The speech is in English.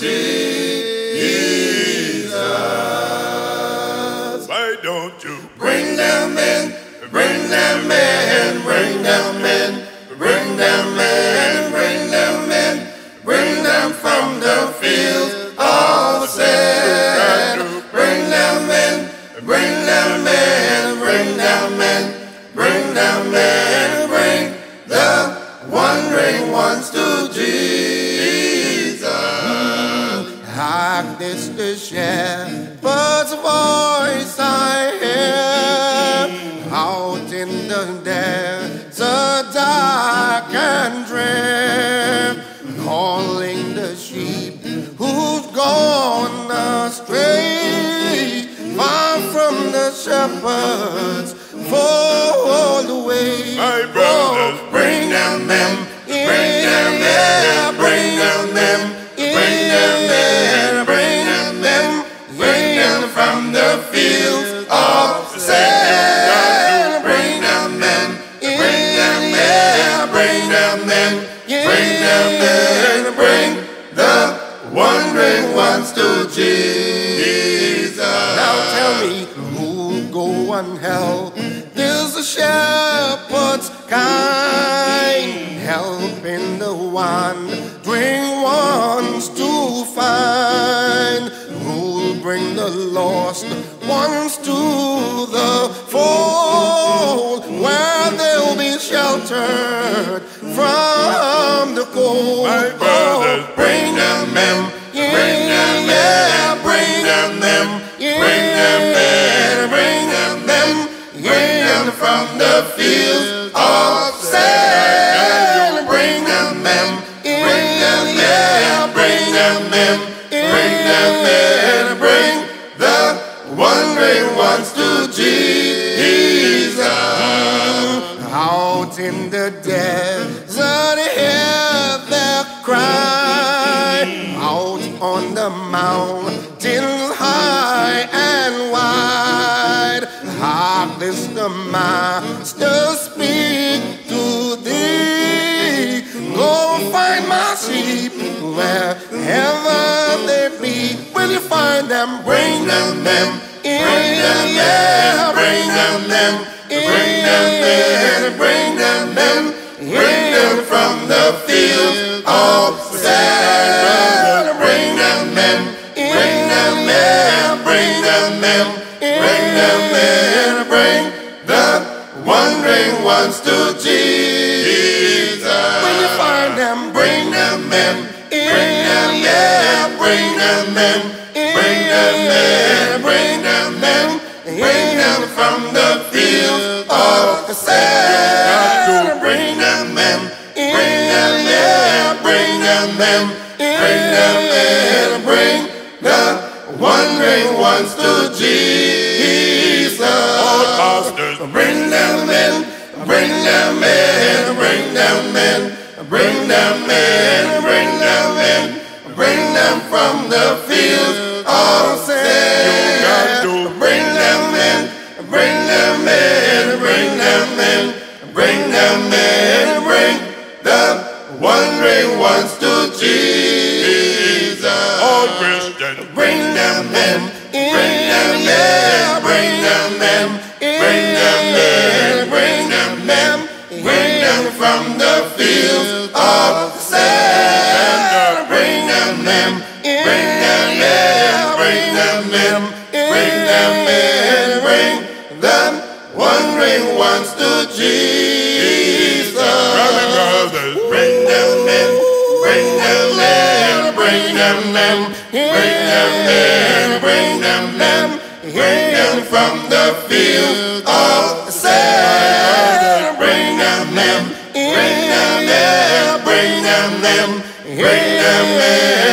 Jesus. Why don't you Bring them in, bring them in, bring them in, bring them in, bring them in, bring them from the fields of sin. Bring them in, bring them in, bring them in, bring them in, bring the wandering ones to This the shepherd's voice I hear out in the desert dark and drear, calling the sheep who's gone astray, far from the shepherds fold away. My brothers, Jesus. Now tell me who'll go and help is the shepherd's kind, helping the wandering ones to find who'll bring the lost ones to the fold where they'll be sheltered cry. Out on the mountains, high and wide. This the Master speak to thee. Go find my sheep wherever they be. Will you find them? Bring them, them. In, yeah, bring them, them. Bring them in, bring them, them. Bring them from the fields ones to Jesus. When you find them, bring them in, bring them in, bring them in, bring them in, bring them in, bring them from the fields of sin. Bring them in, bring them in, bring them in, bring them in, bring the wandering ones to Jesus. Bring them in, bring them in, bring them in, bring them in, bring them in, bring them from the fields of sin. Bring them in, bring them in, bring them in, bring them in, bring the wandering ones to Jesus. all Christians, Bring them in, from the fields of sin. Bring them in, bring them in, bring them in, bring them in, bring them wandering ones to Jesus. Bring them in, bring them in, bring them in, bring them in, bring them in, bring them from the fields of in, bring them in, bring them